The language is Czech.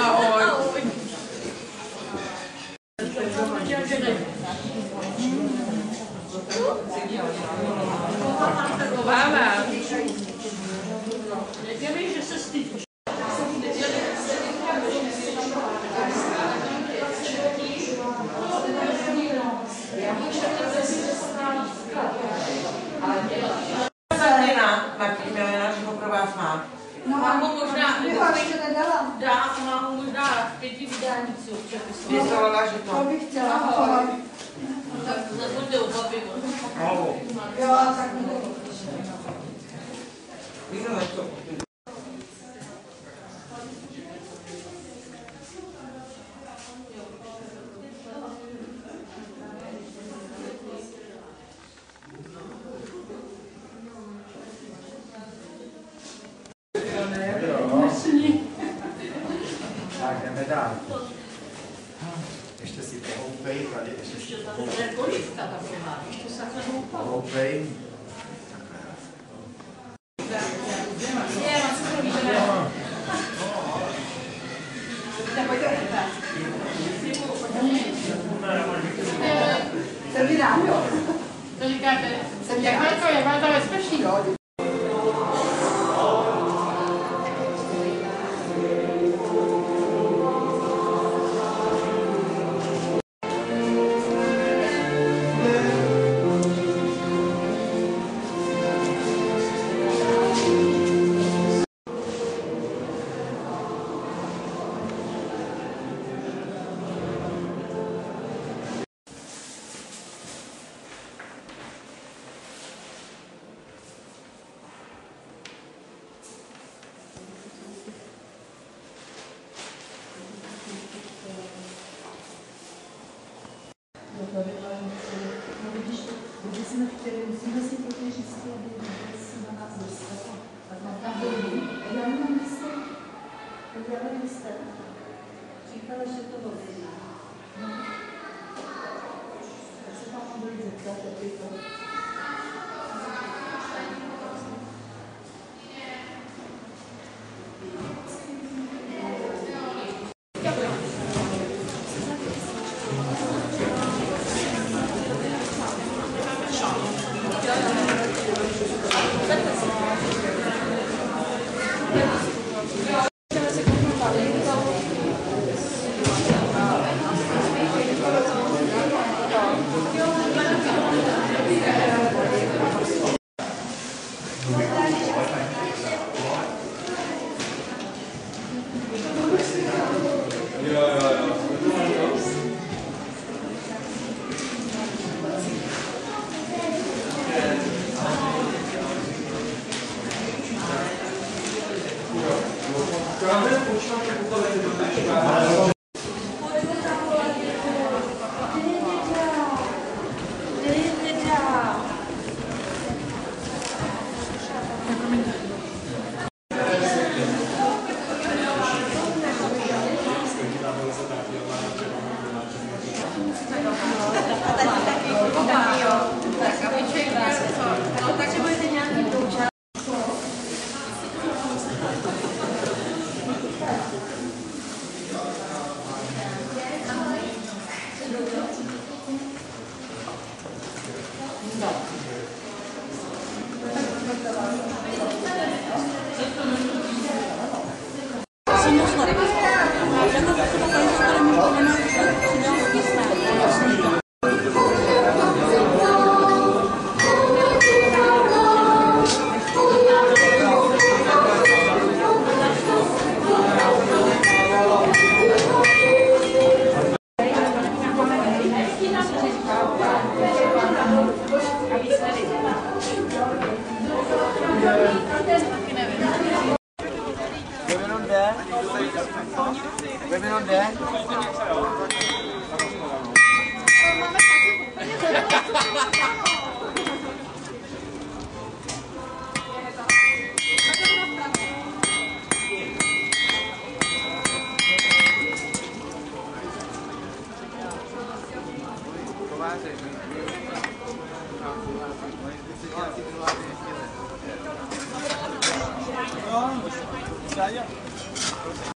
Ahoj. Máme. Nedělej, že se stydíš. Zaměna, Martin Milena, že ho pro vás má. No, Mám ho možná, to ještě nedala. dá mám ho možná v pěti vydání si přepisovat. Vyslovala, že To to. bych chtěla. Ahoj. Tak nebuďte u papivu. Jo, tak Vyslovala to. Tak jdeme E se si può to obej, ale jeszcze si to obej. Jeszcze sa to upał. Obej. Nie, ma co robić. Serviranno. se Serviranno e vado a spescilodi. To, jak vám to bezpečný? Jo, Když jsme chtěli, musíme si totiž říct, aby si na nás dostala. Tak mám tam byl Já nemám místo. Já nevím, jste. Říkala, že to dobrý. No. Tak se tam mám být zeptat, aby to... 감사합니다. Thank you. Gracias.